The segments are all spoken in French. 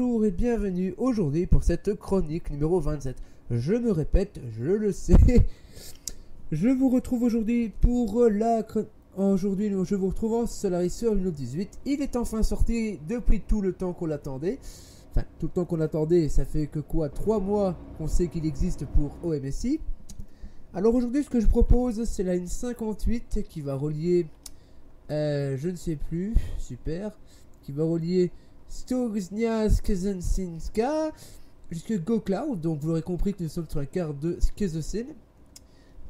bonjour et bienvenue aujourd'hui pour cette chronique numéro 27. Je me répète, je le sais. Je vous retrouve aujourd'hui pour la Aujourd'hui, je vous retrouve en Solaris sur 18. Il est enfin sorti depuis tout le temps qu'on l'attendait. Enfin, tout le temps qu'on l'attendait, ça fait que quoi 3 mois qu'on sait qu'il existe pour OMSI. Alors aujourd'hui, ce que je propose, c'est la ligne 58 qui va relier, euh, je ne sais plus, super, qui va relier Stognias-Kezensinska jusqu'à GoCloud. Donc vous l'aurez compris que nous sommes sur la carte de Skezocin.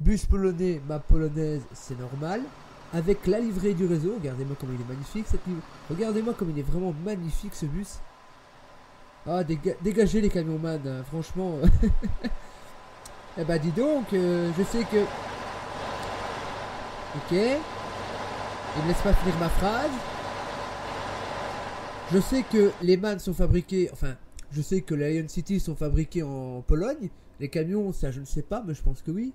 Bus polonais, map polonaise, c'est normal. Avec la livrée du réseau, regardez-moi comme il est magnifique cette Regardez-moi comme il est vraiment magnifique ce bus. Ah, dégagez les camions man, hein, franchement. eh bah dis donc, euh, je sais que... Ok. Il ne laisse pas finir ma phrase. Je sais que les MAN sont fabriqués, enfin, je sais que les Lion City sont fabriqués en Pologne. Les camions, ça je ne sais pas, mais je pense que oui.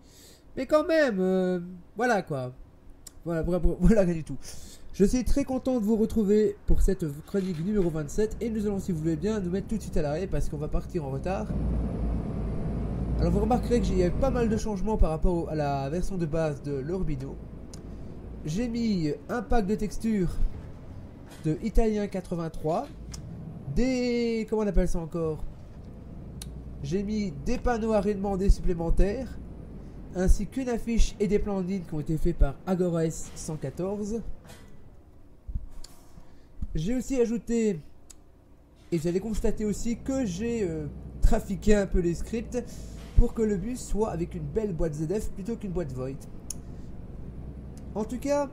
Mais quand même, euh, voilà quoi. Voilà, voilà, rien du tout. Je suis très content de vous retrouver pour cette chronique numéro 27 et nous allons, si vous voulez bien, nous mettre tout de suite à l'arrêt parce qu'on va partir en retard. Alors vous remarquerez que j'ai eu pas mal de changements par rapport à la version de base de l'Orbido. J'ai mis un pack de textures Italien 83. Des... Comment on appelle ça encore? J'ai mis des panneaux à redemander supplémentaires. Ainsi qu'une affiche et des plans de ligne qui ont été faits par Agora 114. J'ai aussi ajouté, et vous allez constater aussi que j'ai euh, trafiqué un peu les scripts pour que le bus soit avec une belle boîte ZF plutôt qu'une boîte Void. En tout cas,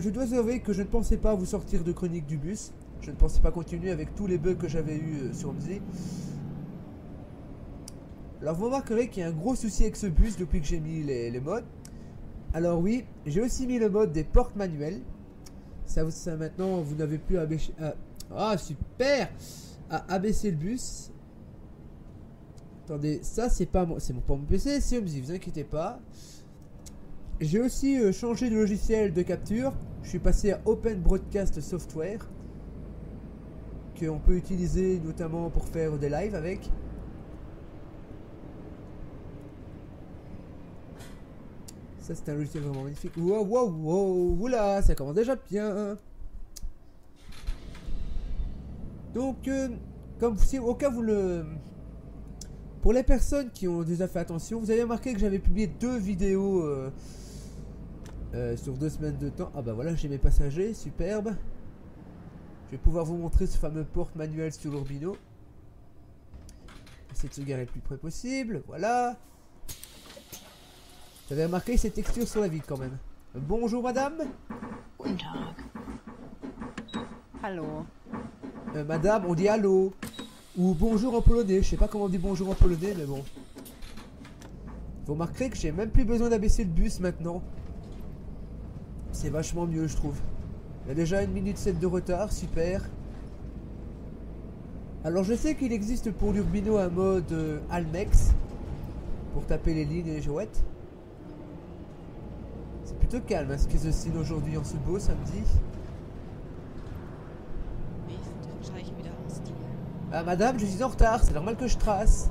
je dois avouer que je ne pensais pas vous sortir de chronique du bus. Je ne pensais pas continuer avec tous les bugs que j'avais eu euh, sur Mzi. Alors vous remarquerez qu'il y a un gros souci avec ce bus depuis que j'ai mis les, modes. Alors oui, j'ai aussi mis le mode des portes manuelles. Ça, ça maintenant, vous n'avez plus à abaisser... ah super À abaisser le bus. Attendez, ça c'est pas, c'est pas mon PC, c'est Omzi, vous inquiétez pas. J'ai aussi euh, changé de logiciel de capture. Je suis passé à Open Broadcast Software. Qu'on peut utiliser notamment pour faire des lives avec. Ça c'est un logiciel vraiment magnifique. Wow, wow, wow, oula, ça commence déjà bien. Donc, euh, comme si au cas vous le... Pour les personnes qui ont déjà fait attention, vous avez remarqué que j'avais publié deux vidéos... Euh, euh, sur deux semaines de temps. Ah bah voilà, j'ai mes passagers, superbe. Je vais pouvoir vous montrer ce fameux porte manuel sur l'Urbino. Essayez de se garer le plus près possible, voilà. Vous avez remarqué ces textures sur la vitre quand même. Bonjour madame. Guten Tag. Hallo. Euh, madame, on dit allô. Ou bonjour en polonais. Je sais pas comment on dit bonjour en polonais, mais bon. Vous remarquerez que j'ai même plus besoin d'abaisser le bus maintenant. C'est vachement mieux, je trouve. Il y a déjà une minute 7 de retard, super. Alors je sais qu'il existe pour l'Urbino un mode euh, Almex pour taper les lignes et les jouettes. C'est plutôt calme hein, ce qu'ils signe aujourd'hui en ce beau samedi. Ah madame, je suis en retard, c'est normal que je trace.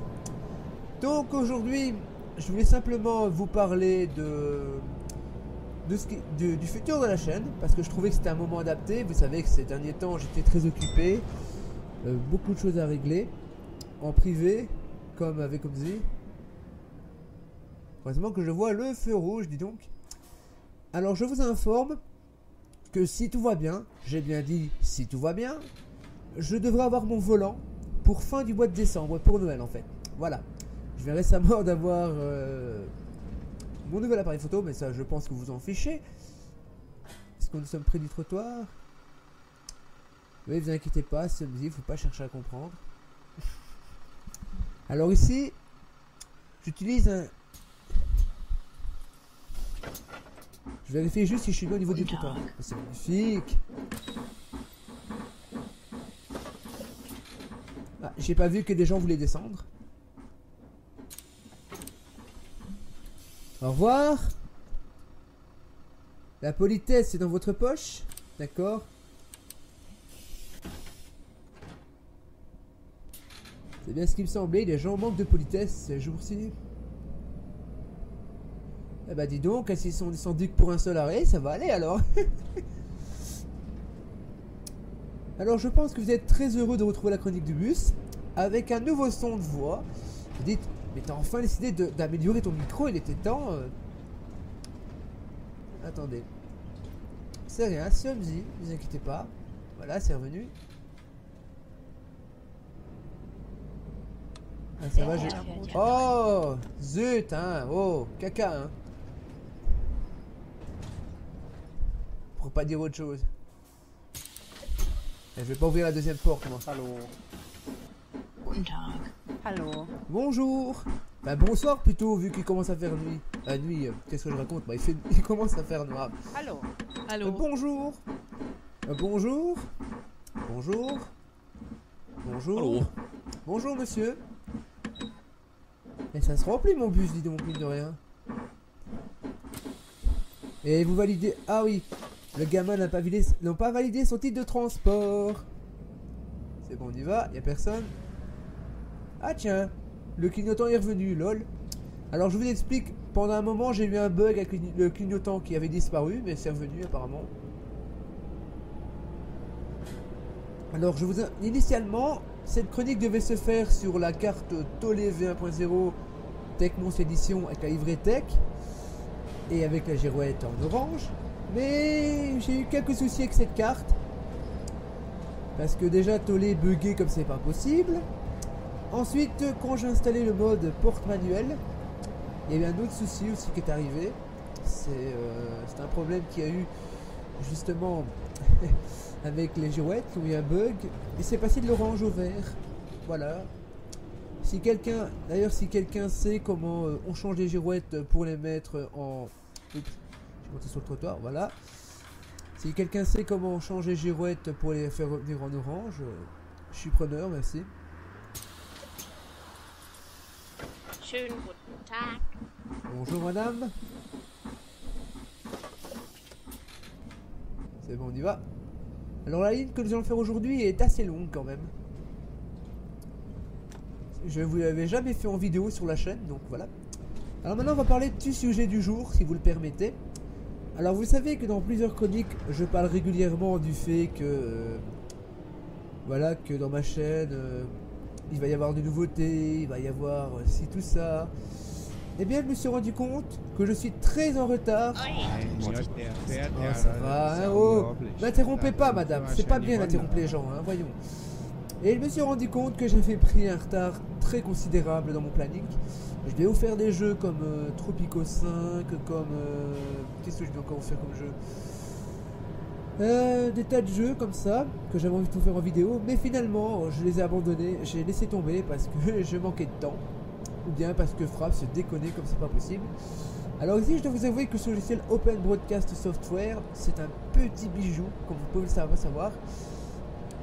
Donc aujourd'hui, je voulais simplement vous parler de du futur de la chaîne, parce que je trouvais que c'était un moment adapté. Vous savez que ces derniers temps, j'étais très occupé, euh, beaucoup de choses à régler, en privé, comme avec Omzi. Heureusement que je vois le feu rouge, dis donc. Alors je vous informe que si tout va bien, j'ai bien dit si tout va bien, je devrais avoir mon volant pour fin du mois de décembre, pour Noël en fait. Voilà. Je viens récemment d'avoir euh, mon nouvel appareil photo, mais ça je pense que vous en fichez. Est-ce que nous sommes près du trottoir? Oui, vous inquiétez pas, c'est il faut pas chercher à comprendre. Alors ici, j'utilise un... Je vérifie juste si je suis bien au niveau du trottoir. C'est magnifique. Ah, J'ai pas vu que des gens voulaient descendre. Au revoir. La politesse est dans votre poche. D'accord. C'est bien ce qui me semblait, les gens manquent de politesse ces jours-ci. Eh bah dis donc, s'ils sont descendus que pour un seul arrêt, ça va aller alors. alors je pense que vous êtes très heureux de retrouver la chronique du bus avec un nouveau son de voix. Dites, mais t'as enfin décidé d'améliorer ton micro, il était temps. euh. Attendez. C'est rien, c'est Omzi, ne vous inquiétez pas. Voilà, c'est revenu. Ah, ça va, j'ai... Oh Zut, hein Oh Caca, hein Pour pas dire autre chose. Eh, Je vais pas ouvrir la deuxième porte, moi. Hallo. Guten Tag. Hallo. Bonjour Bah bonsoir plutôt, vu qu'il commence à faire nuit. Ah, nuit, euh, qu'est-ce que je raconte? Bah il, fait... il commence à faire noir. Euh, bonjour Euh, Bonjour Bonjour Bonjour Allô Bonjour monsieur Et ça se remplit mon bus, dis donc, mine de rien. Et vous validez... Ah oui Le gamin n'a pas, validé... pas validé son titre de transport. C'est bon, on y va, y a personne? Ah tiens Le clignotant est revenu, lol. Alors je vous explique, pendant un moment j'ai eu un bug avec le clign- le clignotant qui avait disparu, mais c'est revenu apparemment. Alors je vous... in- Initialement, cette chronique devait se faire sur la carte Tollé V1.0 Techmons Edition avec la livrée Tech et avec la girouette en orange. Mais j'ai eu quelques soucis avec cette carte. Parce que déjà Tollé bugué comme c'est pas possible. Ensuite, quand j'ai installé le mode porte manuel, il y a eu un autre souci aussi qui est arrivé. C'est euh, un problème qu'il y a eu justement avec les girouettes où il y a un bug et c'est passé de l'orange au vert. Voilà. Si quelqu'un, d'ailleurs, si quelqu'un sait comment euh, on change les girouettes pour les mettre en. Oups, je suis monté sur le trottoir, voilà. Si quelqu'un sait comment on change les girouettes pour les faire revenir en orange, euh, je suis preneur, merci. Bonjour madame. C'est bon, on y va. Alors la ligne que nous allons faire aujourd'hui est assez longue quand même. Je vous l'avais jamais fait en vidéo sur la chaîne, donc voilà. Alors maintenant on va parler du sujet du jour, si vous le permettez. Alors vous savez que dans plusieurs chroniques, je parle régulièrement du fait que... euh, voilà, que dans ma chaîne, euh, il va y avoir des nouveautés, il va y avoir euh, ci, tout ça. Eh bien, je me suis rendu compte que je suis très en retard. Oh, ça va, hein, oh. N'interrompez pas, madame. C'est pas bien d'interrompre les gens, hein, voyons. Et je me suis rendu compte que j'avais pris un retard très considérable dans mon planning. Je vais vous faire des jeux comme euh, Tropico 5, comme... euh, Qu'est-ce que je vais encore vous faire comme jeu? Euh, Des tas de jeux comme ça, que j'avais envie de vous faire en vidéo, mais finalement, je les ai abandonnés, j'ai laissé tomber parce que je manquais de temps. Ou bien parce que Frappe se déconnait comme c'est pas possible. Alors ici, je dois vous avouer que ce logiciel Open Broadcast Software, c'est un petit bijou, comme vous pouvez le savoir.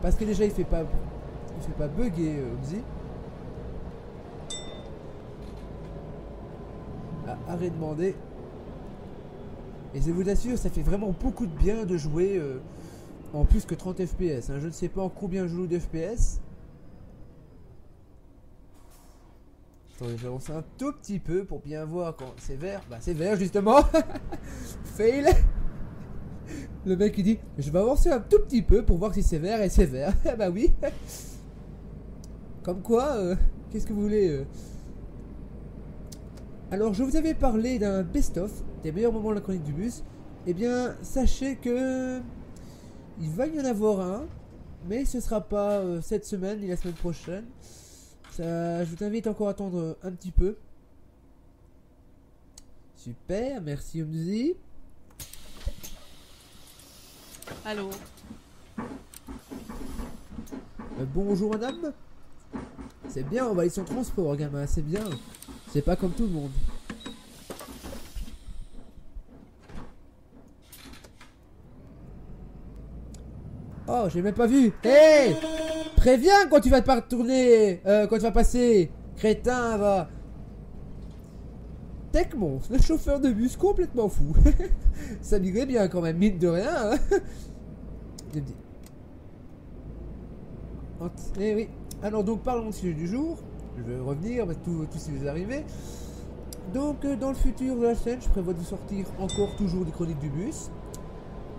Parce que déjà, il fait pas, il fait pas bugger euh, Omzi. Ah, arrête de demander. Et je vous assure, ça fait vraiment beaucoup de bien de jouer euh, en plus que 30 FPS. hein. Je ne sais pas en combien je joue de FPS. Attendez, avancer un tout petit peu pour bien voir quand c'est vert. Bah c'est vert justement. Fail. Le mec il dit je vais avancer un tout petit peu pour voir si c'est vert et c'est vert. bah oui. Comme quoi, euh, qu'est-ce que vous voulez euh? Alors je vous avais parlé d'un best-of des meilleurs moments de la chronique du bus. Eh bien sachez que il va y en avoir un, mais ce sera pas euh, cette semaine ni la semaine prochaine. Ça, je vous invite encore à attendre un petit peu. Super, merci Omzi. Hallo. Euh, bonjour madame. C'est bien, on va aller son transport, gamin, c'est bien. Pas comme tout le monde. Oh, j'ai même pas vu. Hé Préviens quand tu vas pas retourner, euh, quand tu vas passer. Crétin, va. Techmons, le chauffeur de bus complètement fou. Ça m'irait bien quand même, mine de rien. hein. Eh oui. Alors donc parlons du sujet du jour. Je vais revenir, mais tout, ce qui vous arrivé. Donc euh, dans le futur de la chaîne, je prévois de sortir encore toujours des chroniques du bus.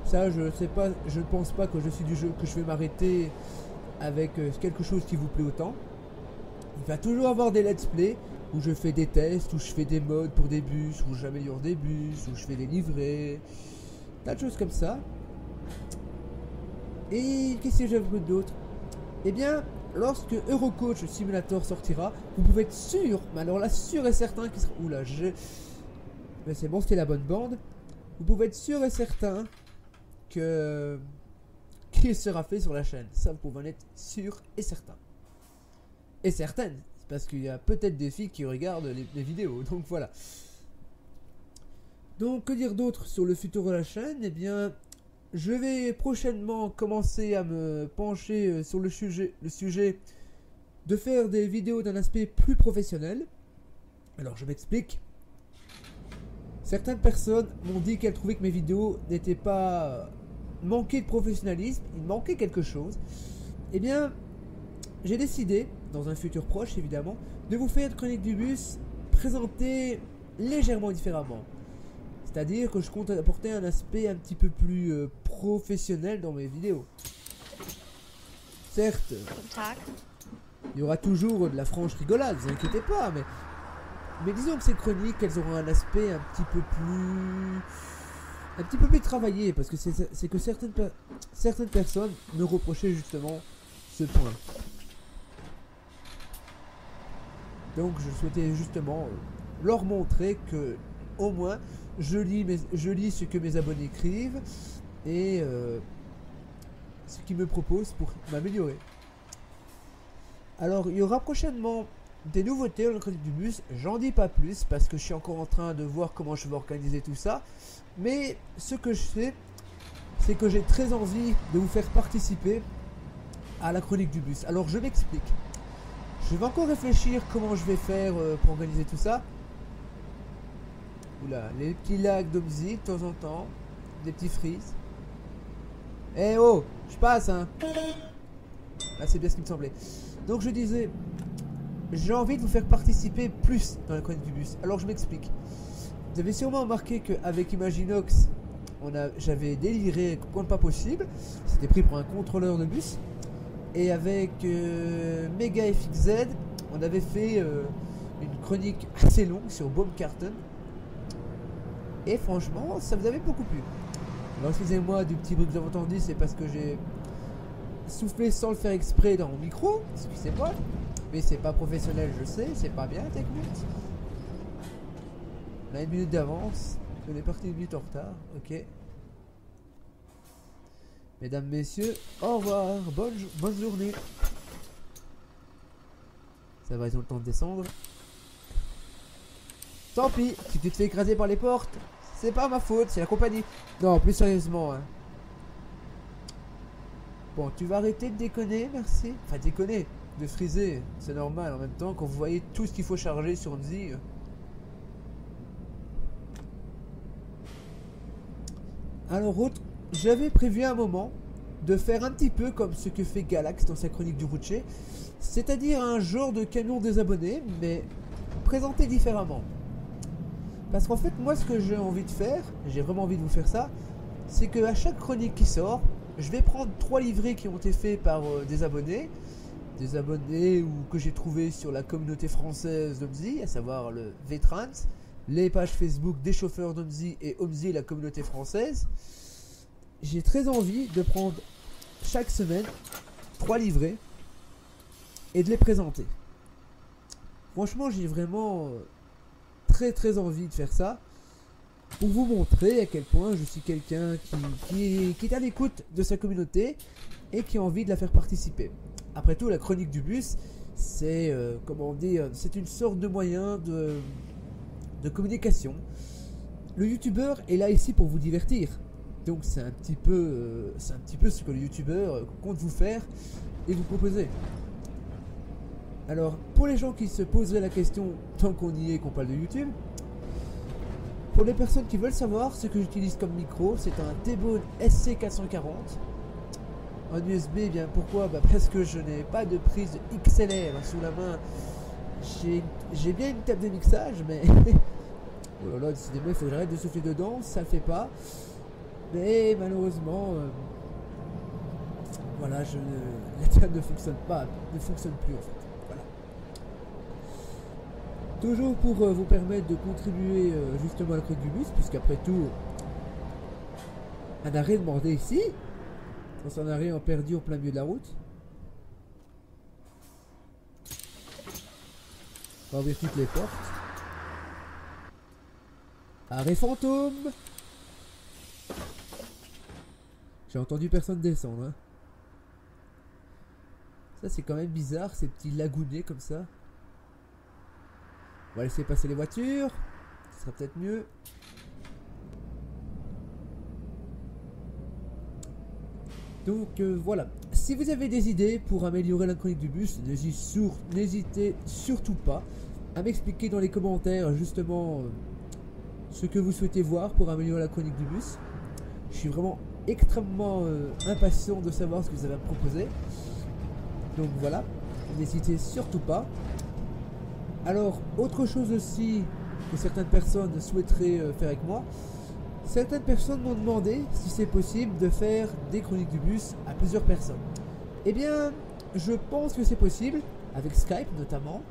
Ça, je sais pas, je ne pense pas que je suis du jeu que je vais m'arrêter avec euh, quelque chose qui vous plaît autant. Il va toujours avoir des let's play où je fais des tests, où je fais des modes pour des bus, où j'améliore des bus, où je fais des livrets, tas de choses comme ça. Et qu'est-ce que j'avais d'autre? Eh bien, lorsque Eurocoach Simulator sortira, vous pouvez être sûr, mais alors là, sûr et certain qu'il sera. Oula, je. Mais c'est bon, c'était la bonne bande. Vous pouvez être sûr et certain que. qu'il sera fait sur la chaîne. Ça, vous pouvez en être sûr et certain. Et certaine, parce qu'il y a peut-être des filles qui regardent les, les vidéos, donc voilà. Donc, que dire d'autre sur le futur de la chaîne? Eh bien, je vais prochainement commencer à me pencher euh, sur le sujet, le sujet de faire des vidéos d'un aspect plus professionnel. Alors, je m'explique. Certaines personnes m'ont dit qu'elles trouvaient que mes vidéos n'étaient pas manquées de professionnalisme, il manquait quelque chose. Eh bien, j'ai décidé, dans un futur proche évidemment, de vous faire une chronique du bus présentée légèrement différemment. C'est-à-dire que je compte apporter un aspect un petit peu plus euh, professionnel dans mes vidéos. Certes, il y aura toujours de la franche rigolade, vous inquiétez pas, mais, mais disons que ces chroniques, elles auront un aspect un petit peu plus. un petit peu plus travaillé, parce que c'est que certaines, per- certaines personnes me reprochaient justement ce point. Donc je souhaitais justement leur montrer que, au moins, je lis, ce que mes abonnés écrivent et euh, ce qu'ils me proposent pour m'améliorer. Alors, il y aura prochainement des nouveautés dans le chronique du bus. J'en dis pas plus parce que je suis encore en train de voir comment je vais organiser tout ça. Mais ce que je fais, c'est que j'ai très envie de vous faire participer à la chronique du bus. Alors, je m'explique. Je vais encore réfléchir comment je vais faire euh, pour organiser tout ça. Oula, les petits lags de de temps en temps, des petits frises. Eh oh, je passe hein. Là, c'est bien ce qui me semblait. Donc je disais, j'ai envie de vous faire participer plus dans la chronique du bus. Alors je m'explique. Vous avez sûrement remarqué qu'avec Imaginox, j'avais déliré comme pas possible. C'était pris pour un contrôleur de bus. Et avec euh, Mega FXZ, on avait fait euh, une chronique assez longue sur Baumgarten. Et franchement, ça vous avait beaucoup plu. Alors excusez-moi du petit bruit que vous avez entendu, c'est parce que j'ai soufflé sans le faire exprès dans mon micro. Excusez-moi. Mais c'est pas professionnel, je sais, c'est pas bien technique. On a une minute d'avance. On est parti une minute en retard, ok. Mesdames, messieurs, au revoir, bonne, bonne journée. Ça va, ils ont le temps de descendre. Tant pis, si tu te fais écraser par les portes, c'est pas ma faute, c'est la compagnie. Non, plus sérieusement, hein. Bon, tu vas arrêter de déconner, merci. Enfin, déconner, de friser, c'est normal. En même temps, quand vous voyez tout ce qu'il faut charger sur Nzi. euh. Alors, autre, j'avais prévu un moment de faire un petit peu comme ce que fait Galax dans sa chronique du routier, c'est-à-dire un genre de camion désabonné, mais présenté différemment. Parce qu'en fait, moi, ce que j'ai envie de faire, j'ai vraiment envie de vous faire ça, c'est que à chaque chronique qui sort, je vais prendre trois livrets qui ont été faits par euh, des abonnés, des abonnés ou que j'ai trouvé sur la communauté française d'Omzi, à savoir le Vetrans, les pages Facebook des chauffeurs d'Omzi et Omzi, la communauté française. J'ai très envie de prendre chaque semaine trois livrets et de les présenter. Franchement, j'ai vraiment euh, très très envie de faire ça pour vous montrer à quel point je suis quelqu'un qui, est à l'écoute de sa communauté et qui a envie de la faire participer. Après tout, la chronique du bus, c'est euh, comment dire, c'est une sorte de moyen de, de communication. Le youtubeur est là ici pour vous divertir. Donc c'est un petit peu, euh, c'est un petit peu ce que le youtubeur euh, compte vous faire et vous proposer. Alors, pour les gens qui se poseraient la question, tant qu'on y est, qu'on parle de YouTube, pour les personnes qui veulent savoir ce que j'utilise comme micro, c'est un T-Bone SC440. en USB. Bien pourquoi? Bah, Parce que je n'ai pas de prise XLR sous la main. J'ai- J'ai bien une table de mixage, mais. oh là là, décidément, il faut que j'arrête de souffler dedans, ça le fait pas. Mais malheureusement, euh, voilà, je ne- la table ne fonctionne pas, ne fonctionne plus en fait. Toujours pour euh, vous permettre de contribuer euh, justement à la chronique du bus, puisqu'après tout, un arrêt demandé ici, dans un arrêt en perdu en plein milieu de la route. On va ouvrir toutes les portes. Arrêt fantôme J'ai entendu personne descendre. hein. Ça c'est quand même bizarre, ces petits lagounets comme ça. On va laisser passer les voitures. Ce sera peut-être mieux. Donc euh, voilà. Si vous avez des idées pour améliorer la du bus, n'hésitez surtout pas à m'expliquer dans les commentaires justement euh, ce que vous souhaitez voir pour améliorer la chronique du bus. Je suis vraiment extrêmement euh, impatient de savoir ce que vous avez à me proposer. Donc voilà, n'hésitez surtout pas. Alors, autre chose aussi que certaines personnes souhaiteraient euh, faire avec moi, certaines personnes m'ont demandé si c'est possible de faire des chroniques du bus à plusieurs personnes. Eh bien, je pense que c'est possible, avec Skype notamment.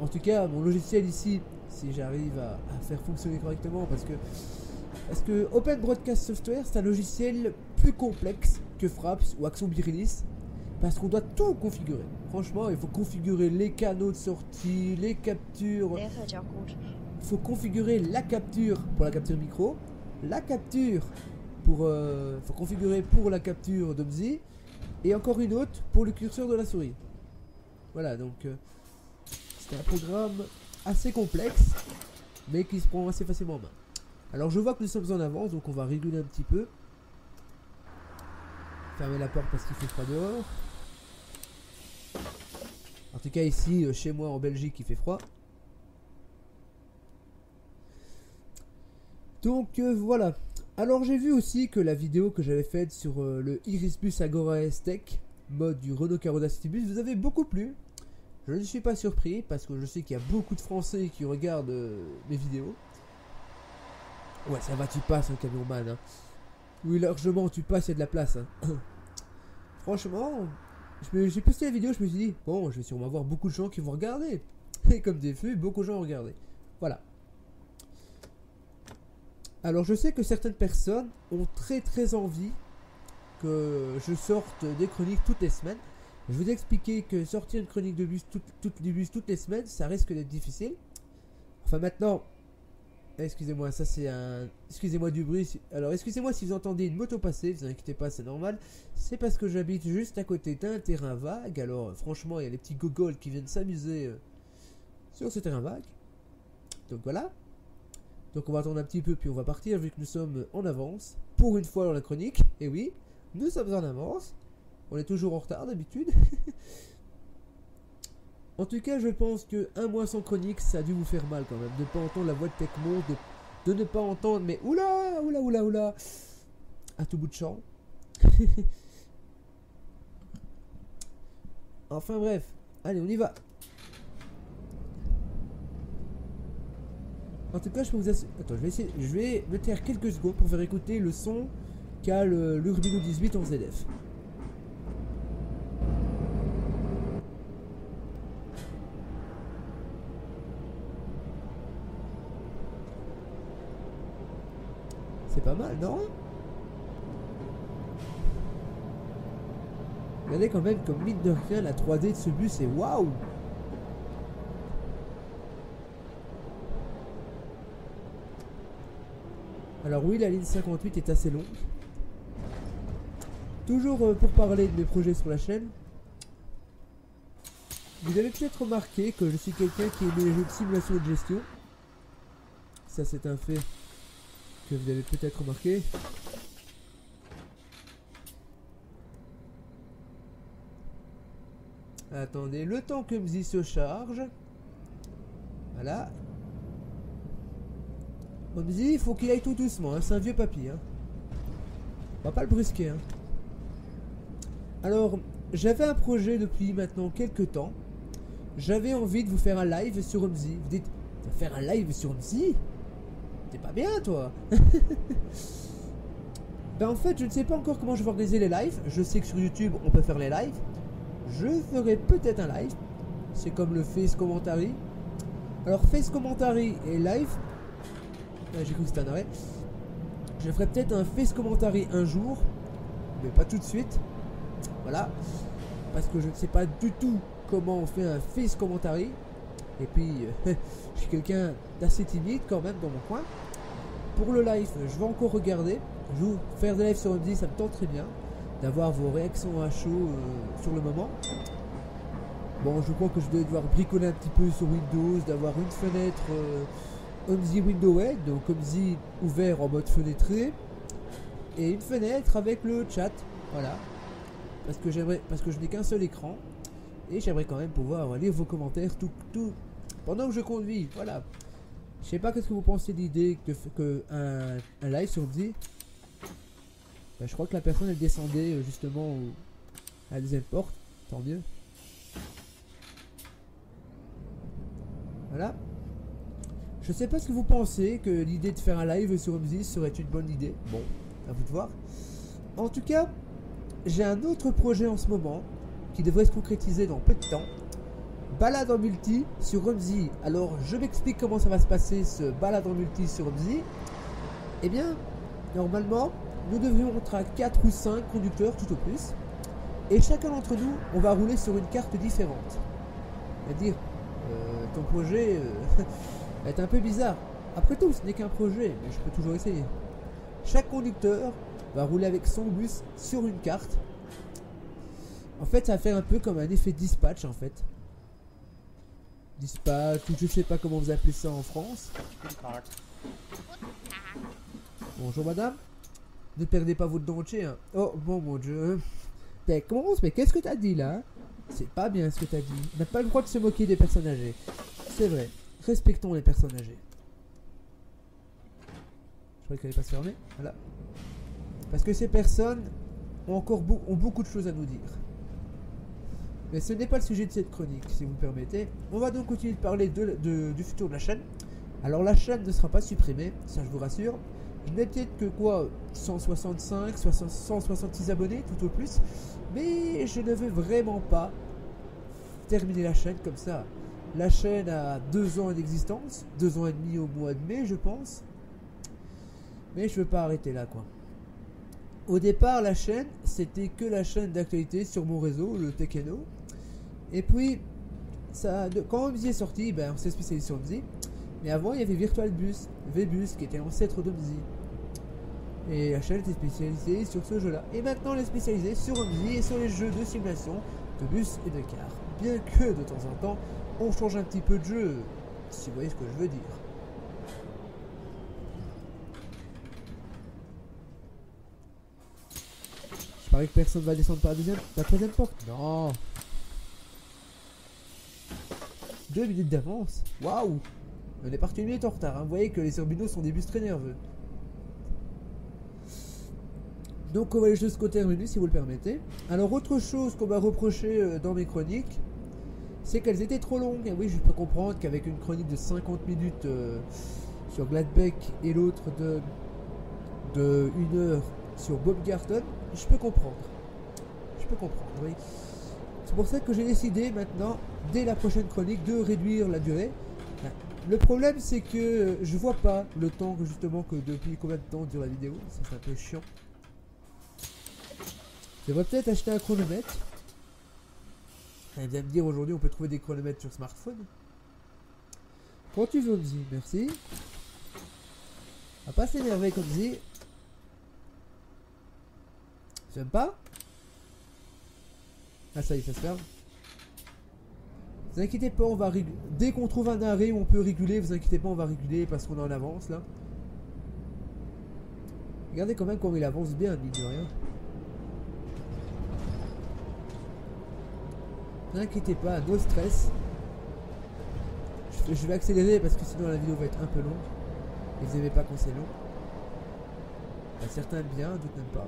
En tout cas, mon logiciel ici, si j'arrive à, faire fonctionner correctement, parce que, parce que Open Broadcast Software, c'est un logiciel plus complexe que Fraps ou Action Birilis, parce qu'on doit tout configurer. Franchement, il faut configurer les canaux de sortie, les captures, il faut configurer la capture pour la capture micro, la capture pour, euh, faut configurer pour la capture d'Omzi et encore une autre pour le curseur de la souris. Voilà, donc euh, c'est un programme assez complexe, mais qui se prend assez facilement en main. Alors je vois que nous sommes en avance, donc on va réguler un petit peu. Fermer la porte parce qu'il fait froid dehors. En tout cas ici, euh, chez moi en Belgique, il fait froid. Donc euh, voilà. Alors j'ai vu aussi que la vidéo que j'avais faite sur euh, le Irisbus Agora S-Tech, mode du Renault Caroda Citybus, vous avez beaucoup plu. Je ne suis pas surpris parce que je sais qu'il y a beaucoup de Français qui regardent mes vidéos. Ouais, ça va, tu passes un camion man. Hein. Oui, largement, tu passes, il y a de la place. hein. Franchement, j'ai posté la vidéo, je me suis dit, bon, je vais sûrement avoir beaucoup de gens qui vont regarder. Et comme des feux, beaucoup de gens ont regardé. Voilà. Alors je sais que certaines personnes ont très très envie que je sorte des chroniques toutes les semaines. Je vous ai expliqué que sortir une chronique de bus, toutes, les semaines, ça risque d'être difficile. Enfin maintenant, excusez-moi, ça c'est un... Excusez-moi du bruit. Alors excusez-moi si vous entendez une moto passer, vous inquiétez pas, c'est normal. C'est parce que j'habite juste à côté d'un terrain vague. Alors euh, franchement, il y a les petits gogols qui viennent s'amuser euh, sur ce terrain vague. Donc voilà. Donc on va attendre un petit peu puis on va partir vu que nous sommes en avance. Pour une fois dans la chronique. Et oui, nous sommes en avance. On est toujours en retard d'habitude. en tout cas, je pense que un mois sans chronique, ça a dû vous faire mal quand même. De ne pas entendre la voix de Tecmo, de, ne pas entendre, mais oula, oula, oula, oula, à tout bout de champ. enfin bref, allez, on y va. En tout cas, je peux vous assurer. Attends, je vais me taire quelques secondes pour faire écouter le son qu'a l'Urbino 18 en ZF. Pas mal, non Regardez quand même comme mine de rien la 3D de ce bus c'est waouh Alors oui, la ligne 58 est assez longue. Toujours euh, pour parler de mes projets sur la chaîne. Vous avez peut-être remarqué que je suis quelqu'un qui aime les jeux de simulation de gestion. Ça c'est un fait que vous avez peut-être remarqué. Attendez, le temps que Mzi se charge. Voilà. Mzi, il faut qu'il aille tout doucement, hein, c'est un vieux papy. Hein. On va pas le brusquer. Hein. Alors, j'avais un projet depuis maintenant quelques temps. J'avais envie de vous faire un live sur Omzi. Vous dites, faire un live sur Omzi T'es pas bien, toi Ben en fait, je ne sais pas encore comment je vais organiser les lives. Je sais que sur YouTube, on peut faire les lives. Je ferai peut-être un live. C'est comme le Face Commentary. Alors, Face Commentary et live. J'ai cru que c'était un arrêt. Je ferai peut-être un Face Commentary un jour. Mais pas tout de suite. Voilà. Parce que je ne sais pas du tout comment on fait un Face Commentary. Et puis, euh, je suis quelqu'un d'assez timide quand même dans mon coin. Pour le live, je vais encore regarder. Je vais faire des lives sur MD, ça me tente très bien. D'avoir vos réactions à chaud euh, sur le moment. Bon, je crois que je dois devoir bricoler un petit peu sur Windows, d'avoir une fenêtre euh, OMSI Windows Edge, donc OMSI ouvert en mode fenêtré, et une fenêtre avec le chat, voilà. Parce que j'aimerais, parce que je n'ai qu'un seul écran, et j'aimerais quand même pouvoir lire vos commentaires tout, tout pendant que je conduis, voilà. Je sais pas qu'est-ce que vous pensez de l'idée que, un, live sur OMSI. Ben, je crois que la personne elle descendait euh, justement à la deuxième porte, tant mieux. Voilà. Je sais pas ce que vous pensez, que l'idée de faire un live sur Omzis serait une bonne idée. Bon, à vous de voir. En tout cas, j'ai un autre projet en ce moment qui devrait se concrétiser dans peu de temps. Balade en multi sur Omzi. Alors, je m'explique comment ça va se passer ce balade en multi sur Omzi. Eh bien, normalement, nous devrions être à 4 ou 5 conducteurs tout au plus. Et chacun d'entre nous, on va rouler sur une carte différente. C'est-à-dire, euh, ton projet euh, est un peu bizarre. Après tout, ce n'est qu'un projet, mais je peux toujours essayer. Chaque conducteur va rouler avec son bus sur une carte. En fait, ça faire un peu comme un effet dispatch en fait. Dispatch, ou je sais pas comment vous appelez ça en France. Bonjour madame. Ne perdez pas votre dentier. hein. Oh bon mon dieu. Mais comment Mais qu'est-ce que t'as dit là hein? C'est pas bien ce que t'as dit. On n'a pas le droit de se moquer des personnes âgées. C'est vrai. Respectons les personnes âgées. Je croyais qu'elle allait pas se fermer. Voilà. Parce que ces personnes ont encore ont beaucoup de choses à nous dire. Mais ce n'est pas le sujet de cette chronique, si vous me permettez. On va donc continuer de parler du futur de la chaîne. Alors la chaîne ne sera pas supprimée, ça je vous rassure. Je n'ai peut-être que quoi 165, 60 166 abonnés tout au plus. Mais je ne veux vraiment pas terminer la chaîne comme ça. La chaîne a deux ans d'existence, deux ans et demi au mois de mai, je pense. Mais je veux pas arrêter là, quoi. Au départ, la chaîne, c'était que la chaîne d'actualité sur mon réseau, le Tekeno. Et puis, ça, de- quand Omzi est sorti, ben, on s'est spécialisé sur Omzi. Mais avant, il y avait Virtual Bus, Vbus, qui était l'ancêtre d'Omzi. Et la chaîne était spécialisée sur ce jeu-là. Et maintenant, elle est spécialisée sur Omzi et sur les jeux de simulation de bus et de car. Bien que de temps en temps, on change un petit peu de jeu, si vous voyez ce que je veux dire. Je parie que personne va descendre par la deuxième, la troisième porte. Non. Deux minutes d'avance. Waouh. On est parti une minute en retard. hein. Vous voyez que les urbinos sont des bus très nerveux. Donc on va aller jusqu'au terminus si vous le permettez. Alors autre chose qu'on m'a reproché euh, dans mes chroniques, c'est qu'elles étaient trop longues. Et oui, je peux comprendre qu'avec une chronique de 50 minutes euh, sur Gladbeck et l'autre de, de 1 heure sur Bob Garton, je peux comprendre. Je peux comprendre, oui. C'est pour ça que j'ai décidé maintenant, dès la prochaine chronique, de réduire la durée. Le problème, c'est que je vois pas le temps que justement que depuis combien de temps dure la vidéo. C'est un peu chiant. Je devrais peut-être acheter un chronomètre. Elle vient me dire aujourd'hui on peut trouver des chronomètres sur smartphone. Quand tu veux, merci. On va pas s'énerver comme Omzi. Tu aimes pas Ah ça y est, ça se ferme. Vous inquiétez pas, on va réguler. Dès qu'on trouve un arrêt où on peut réguler, vous inquiétez pas, on va réguler parce qu'on est en avance là. Regardez quand même comment il avance bien, mine de rien. N'inquiétez pas, no stress. Je, vais accélérer parce que sinon la vidéo va être un peu longue. Et vous n'aimez pas quand c'est long. Bah, certains bien, d'autres n'aiment pas.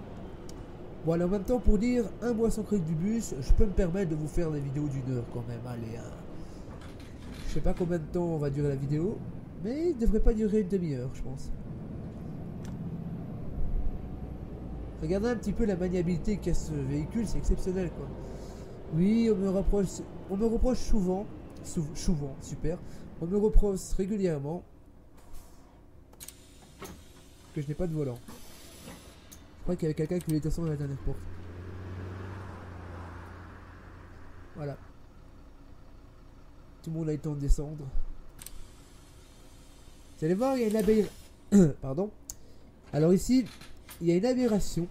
Bon, alors en même temps, pour dire un mois sans crédit du bus, je peux me permettre de vous faire des vidéos d'une heure quand même. Allez, hein. je sais pas combien de temps va durer la vidéo, mais il devrait pas durer une demi-heure, je pense. Regardez un petit peu la maniabilité qu'a ce véhicule, c'est exceptionnel quoi. Oui, on me reproche, on me reproche souvent, sou- souvent, super, on me reproche régulièrement que je n'ai pas de volant. Je crois qu'il y avait quelqu'un qui voulait descendre à la dernière porte. Voilà. Tout le monde a eu le temps de descendre. Vous allez voir, il y a une aberration. Pardon. Alors ici, il y a une aberration.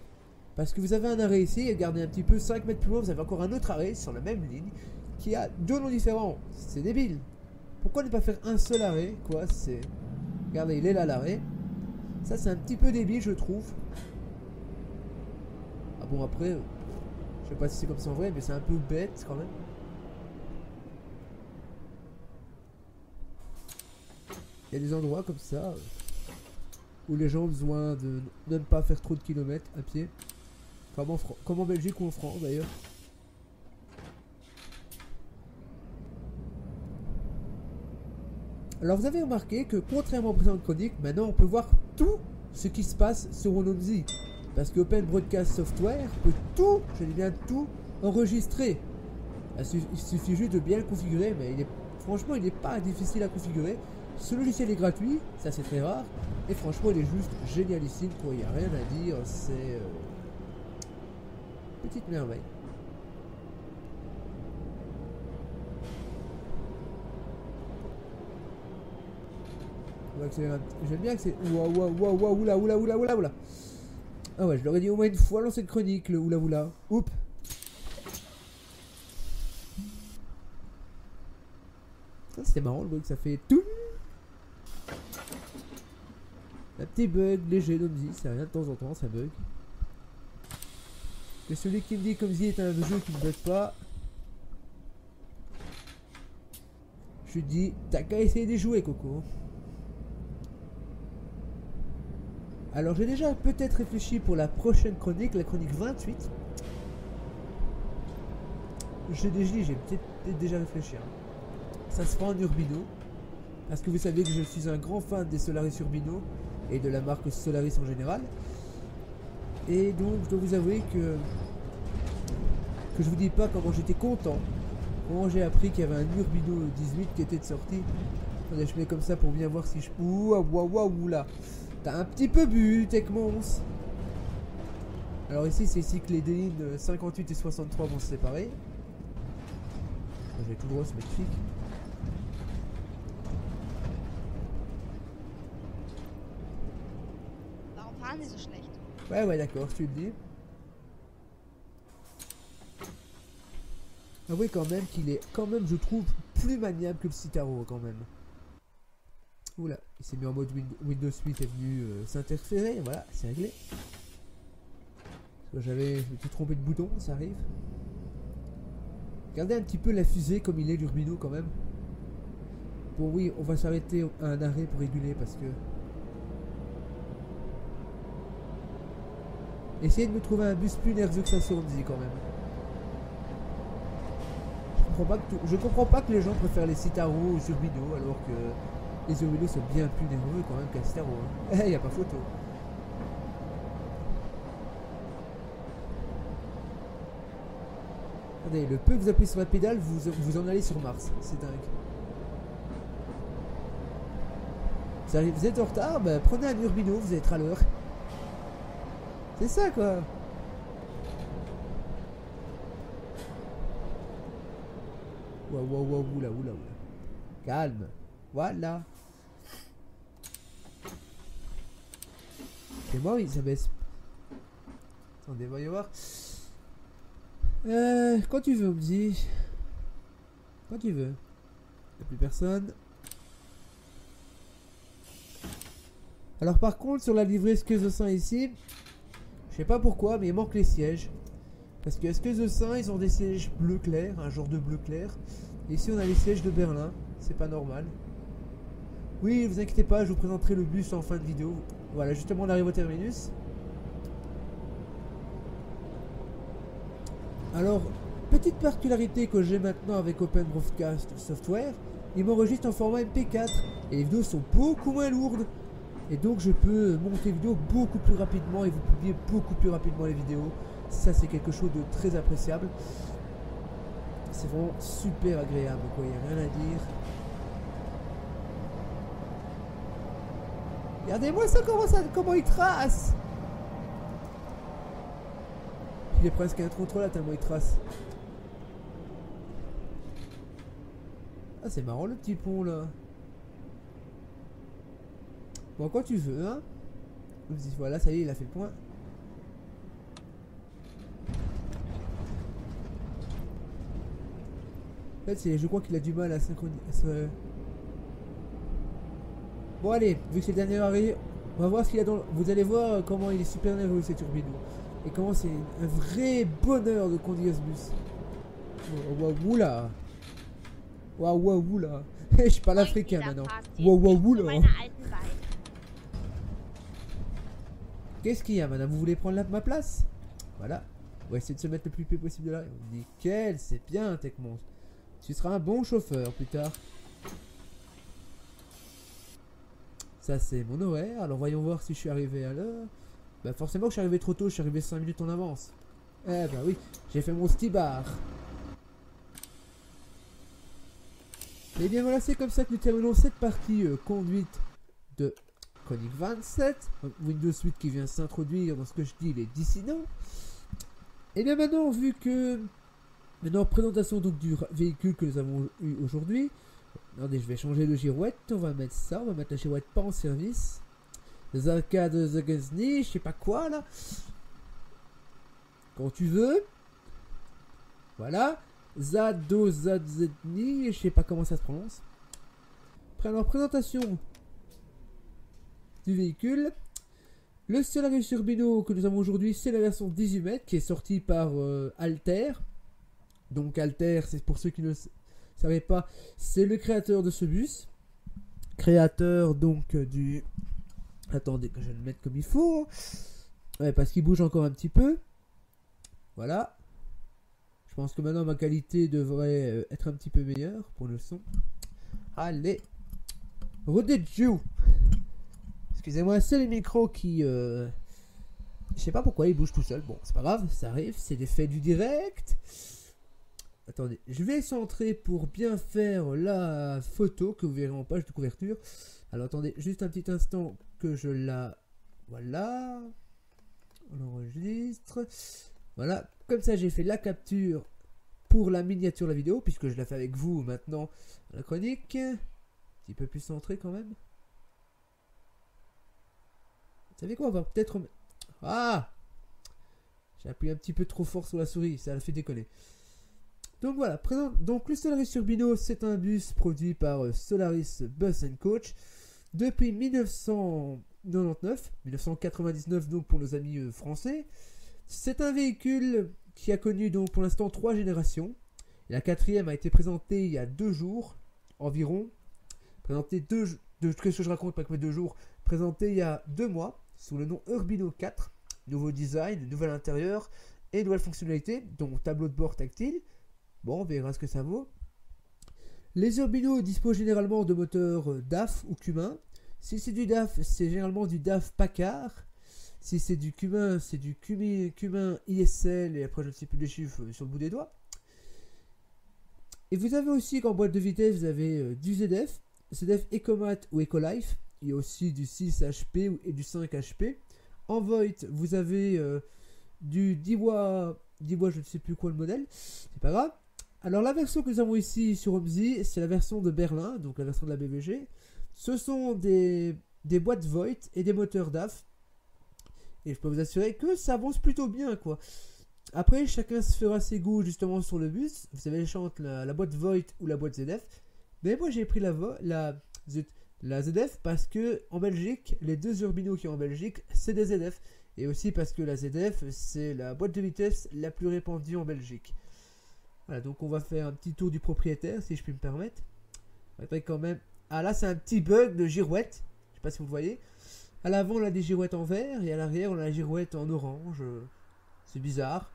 Parce que vous avez un arrêt ici, et regardez un petit peu 5 mètres plus loin, vous avez encore un autre arrêt sur la même ligne qui a deux noms différents. C'est débile. Pourquoi ne pas faire un seul arrêt? Quoi, c'est. Regardez, il est là l'arrêt. Ça, c'est un petit peu débile, je trouve. Bon, après, je sais pas si c'est comme ça en vrai, mais c'est un peu bête quand même. Il y a des endroits comme ça où les gens ont besoin de ne pas faire trop de kilomètres à pied. Comme en, comme en Belgique ou en France d'ailleurs. Alors vous avez remarqué que contrairement aux précédentes chroniques, maintenant on peut voir tout ce qui se passe sur Ononzi. Parce que Open Broadcast Software peut tout, je dis bien tout, enregistrer. Il suffit- il suffit juste de bien le configurer, mais il est, franchement il n'est pas difficile à configurer. Ce logiciel est gratuit, ça c'est très rare, et franchement il est juste génialissime, il n'y a rien à dire, c'est... euh, Petite merveille. J'aime bien que c'est. Ouah, ouah, ouah, ouah, oula, oula, oula, oula, oula. Ah ouais, je l'aurais dit au moins une fois dans cette chronique, le oula, oula. Oups. Ça, c'était marrant le bug, ça fait tout. Un petit bug léger d'Omzi, c'est rien de temps en temps, ça bug. Et celui qui me dit qu'Omzi est un jeu qui ne bug pas. Je lui dis, t'as qu'à essayer de jouer, Coco. Alors j'ai déjà peut-être réfléchi pour la prochaine chronique, la chronique 28. J'ai déjà j'ai déjà réfléchi. hein. Ça se fera en Urbino. Parce que vous savez que je suis un grand fan des Solaris Urbino et de la marque Solaris en général. Et donc je dois vous avouer que que je vous dis pas comment j'étais content quand j'ai appris qu'il y avait un Urbino 18 qui était de sortie. Attendez, je mets comme ça pour bien voir si je. Ouh, ouah, ouah, ouah, là. T'as un petit peu bu, Techmons. Alors ici, c'est ici que les lignes 58 et 63 vont se séparer. J'ai tout droit, c'est magnifique. Ouais, ouais, d'accord, tu le dis. Ah oui, quand même, qu'il est, quand même, je trouve, plus maniable que le Citaro, quand même. Il s'est mis en mode Win- Windows 8 est venu s'interférer, voilà, c'est réglé. J'avais, trompé de bouton, ça arrive. Regardez un petit peu la fusée comme il est l'Urbino quand même. Bon oui, on va s'arrêter à un arrêt pour réguler parce que Essayez de me trouver un bus plus nerveux que ça sur Omzi quand même. Je comprends pas que, je comprends pas que les gens préfèrent les Citaro aux Urbino alors que les Urbino sont bien plus nerveux quand même qu'un Citaro. Hein. Eh, y a pas photo. Attendez, le peu que vous appuyez sur la pédale, vous, vous en allez sur Mars. C'est dingue. Vous, êtes en retard, bah, prenez un Urbino, vous être à l'heure. C'est ça quoi. Waouh, waouh, waouh, oula, oula, oula. Calme. Voilà. C'est moi, baisse. Attendez, voyons voir. Euh, quand tu veux, dit. Quand tu veux. Y'a plus personne. Alors par contre, sur la livrée Skeuze 5 ici, je sais pas pourquoi, mais il manque les sièges. Parce que Skeuze 5, ils ont des sièges bleu clair, un genre de bleu clair? Et ici, on a les sièges de Berlin. C'est pas normal. Oui, vous inquiétez pas, je vous présenterai le bus en fin de vidéo. Voilà, justement, on arrive au terminus. Alors, petite particularité que j'ai maintenant avec Open Broadcast Software, il m'enregistre en format MP4 et les vidéos sont beaucoup moins lourdes. Et donc je peux monter les vidéos beaucoup plus rapidement et vous publier beaucoup plus rapidement les vidéos. Ça c'est quelque chose de très appréciable. C'est vraiment super agréable quoi, il n'y a rien à dire. Regardez-moi ça comment, ça, comment il trace Il est presque incontrôlable tellement il trace. Ah c'est marrant le petit pont là. Bon, quand tu veux, hein. Voilà, ça y est, il a fait le point. En fait, je crois qu'il a du mal à synchroniser. Bon, allez, vu que c'est le dernier arrêt, on va voir ce qu'il a dans. Vous allez voir comment il est super nerveux, ce turbino. Et comment c'est un vrai bonheur de conduire ce bus. Waouh, là. Waouh, waouh, là. Je parle africain maintenant. Waouh, waouh, là. Qu'est-ce qu'il y a, madame? Vous voulez prendre ma place? Voilà. On va essayer de se mettre le plus près possible de là. Nickel, c'est bien, Techmonstre. Tu seras un bon chauffeur plus tard. Ça, c'est mon horaire. Alors, voyons voir si je suis arrivé à l'heure. Bah, forcément que je suis arrivé trop tôt. Je suis arrivé 5 minutes en avance. Eh bah oui, j'ai fait mon bar. Et bien voilà, c'est comme ça que nous terminons cette partie euh, conduite de 27, Windows 8 qui vient s'introduire dans ce que je dis les dissidents. Et bien maintenant, vu que maintenant présentation donc du véhicule que nous avons eu aujourd'hui, attendez, je vais changer de girouette, on va mettre ça, on va mettre la girouette pas en service. Les arcades Zagazni, je sais pas quoi là. Quand tu veux. Voilà. Zado Zadzetni, je sais pas comment ça se prononce. Après alors présentation du véhicule. Le Solaris Urbino que nous avons aujourd'hui, c'est la version 18 mètres qui est sortie par euh, Alter. Donc Alter, c'est pour ceux qui ne savaient pas, c'est le créateur de ce bus. Créateur donc du... Attendez que je le mette comme il faut. Ouais, parce qu'il bouge encore un petit peu. Voilà. Je pense que maintenant ma qualité devrait euh, être un petit peu meilleure pour le son. Allez. Rodejou Excusez-moi, c'est le micro qui... Euh... Je sais pas pourquoi il bouge tout seul. Bon, c'est pas grave, ça arrive, c'est l'effet du direct. Attendez, je vais centrer pour bien faire la photo que vous verrez en page de couverture. Alors attendez, juste un petit instant que je la... Voilà. On enregistre. Voilà, comme ça j'ai fait la capture pour la miniature de la vidéo, puisque je la fais avec vous maintenant, la chronique. Un petit peu plus centré quand même. Vous savez quoi On va peut-être... Ah J'ai appuyé un petit peu trop fort sur la souris, ça l'a fait décoller. Donc voilà, donc le Solaris Urbino, c'est un bus produit par euh, Solaris Bus Coach depuis 1999, 1999 donc pour nos amis euh, français. C'est un véhicule qui a connu donc pour l'instant trois générations. la quatrième a été présentée il y a deux jours environ. Présentée deux, de, qu'est-ce que je raconte pas que deux jours, présentée il y a deux mois sous le nom Urbino 4. Nouveau design, nouvel intérieur et nouvelle fonctionnalité, dont tableau de bord tactile. Bon, on verra ce que ça vaut. Les Urbino disposent généralement de moteurs DAF ou Cumin. Si c'est du DAF, c'est généralement du DAF Packard. Si c'est du Cumin, c'est du Cumin ISL, et après je ne sais plus les chiffres sur le bout des doigts. Et vous avez aussi qu'en boîte de vitesse, vous avez euh, du ZF, ZF Ecomat ou Ecolife. Il y a aussi du 6 HP et du 5 HP. En Void, vous avez euh, du 10 watts, 10 watts, je ne sais plus quoi le modèle, c'est pas grave. Alors la version que nous avons ici sur OMSI, c'est la version de Berlin, donc la version de la BVG. Ce sont des, des boîtes Void et des moteurs DAF. Et je peux vous assurer que ça avance plutôt bien, quoi. Après, chacun se fera ses goûts justement sur le bus. Vous savez, chante la, la boîte Void ou la boîte ZF. Mais moi, j'ai pris la, la, la ZF parce que en Belgique, les deux Urbino qui sont en Belgique, c'est des ZF. Et aussi parce que la ZF, c'est la boîte de vitesse la plus répandue en Belgique. Voilà, donc on va faire un petit tour du propriétaire, si je puis me permettre. quand même. Ah là, c'est un petit bug de girouette. Je sais pas si vous voyez. À l'avant, on a des girouettes en vert et à l'arrière, on a la girouette en orange. C'est bizarre.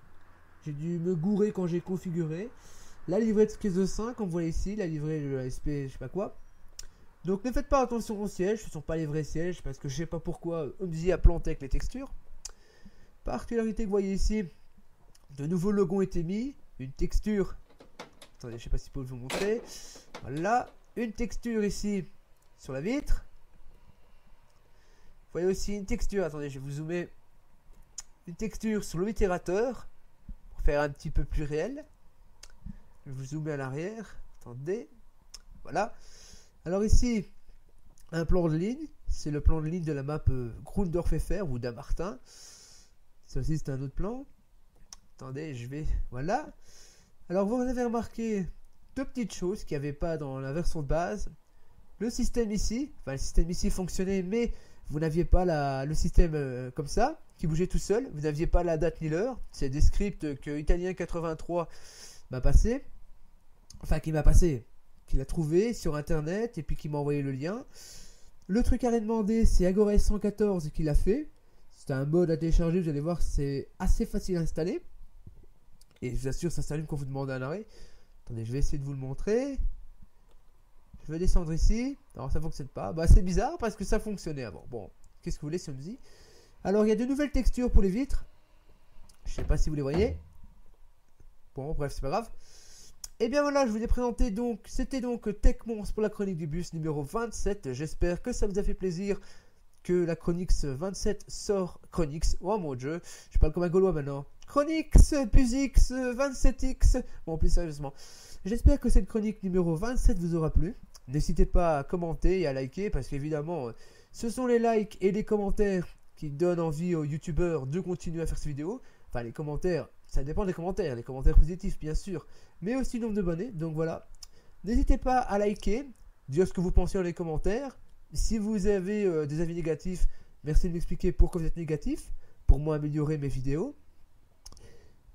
J'ai dû me gourer quand j'ai configuré. La livrée de Squeeze 5, comme vous voyez ici, la livrée de ASP, je sais pas quoi. Donc ne faites pas attention aux sièges, ce ne sont pas les vrais sièges, parce que je sais pas pourquoi Omzi a planté avec les textures. Particularité que vous voyez ici, de nouveaux logos ont été mis, une texture. Attendez, je sais pas si je peux vous montrer. Voilà, une texture ici sur la vitre. Vous voyez aussi une texture, attendez, je vais vous zoomer. Une texture sur l'itérateur, pour faire un petit peu plus réel. Je vais vous zoomer à l'arrière. Attendez. Voilà. Alors ici, un plan de ligne. C'est le plan de ligne de la map euh, Grundorf FR ou d'Amartin. Ça aussi, c'est un autre plan. Attendez, je vais. Voilà. Alors, vous avez remarqué deux petites choses qu'il n'y avait pas dans la version de base. Le système ici, enfin, le système ici fonctionnait, mais vous n'aviez pas le système euh, comme ça, qui bougeait tout seul. Vous n'aviez pas la date ni l'heure. C'est des scripts que Italien83 m'a passé. Enfin, qui m'a passé. Qu'il a trouvé sur internet et puis qui m'a envoyé le lien. Le truc à demander, c'est Agores 114 qui l'a fait. C'est un mode à télécharger, vous allez voir, c'est assez facile à installer. Et je vous assure, ça s'allume quand vous demandez un arrêt. Attendez, je vais essayer de vous le montrer. Je vais descendre ici. Alors ça fonctionne pas. Bah c'est bizarre parce que ça fonctionnait avant. Bon, qu'est-ce que vous voulez dit Alors il y a de nouvelles textures pour les vitres. Je sais pas si vous les voyez. Bon, bref, c'est pas grave. Et bien voilà, je vous ai présenté donc, c'était donc TechMons pour la chronique du bus numéro 27. J'espère que ça vous a fait plaisir que la Chronix 27 sort. Chronix, oh mon dieu, je parle comme un gaulois maintenant. Chronix, Busix, 27X. Bon, plus sérieusement. J'espère que cette chronique numéro 27 vous aura plu. N'hésitez pas à commenter et à liker parce qu'évidemment, ce sont les likes et les commentaires qui donnent envie aux youtubeurs de continuer à faire ces vidéos. Enfin, les commentaires, ça dépend des commentaires, les commentaires positifs bien sûr, mais aussi le nombre d'abonnés. Donc voilà, n'hésitez pas à liker, dire ce que vous pensez dans les commentaires. Si vous avez euh, des avis négatifs, merci de m'expliquer pourquoi vous êtes négatif, pour moi améliorer mes vidéos.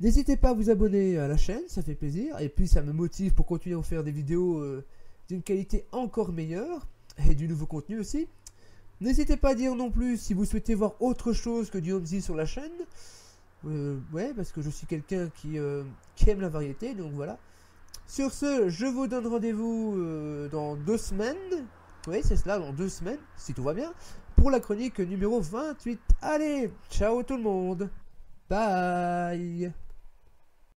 N'hésitez pas à vous abonner à la chaîne, ça fait plaisir, et puis ça me motive pour continuer à faire des vidéos euh, d'une qualité encore meilleure, et du nouveau contenu aussi. N'hésitez pas à dire non plus si vous souhaitez voir autre chose que du Homesy sur la chaîne. Euh, ouais, parce que je suis quelqu'un qui, euh, qui, aime la variété, donc voilà. Sur ce, je vous donne rendez-vous dans deux semaines. Oui, c'est cela, dans deux semaines, si tout va bien, pour la chronique numéro 28. Allez, ciao tout le monde. Bye.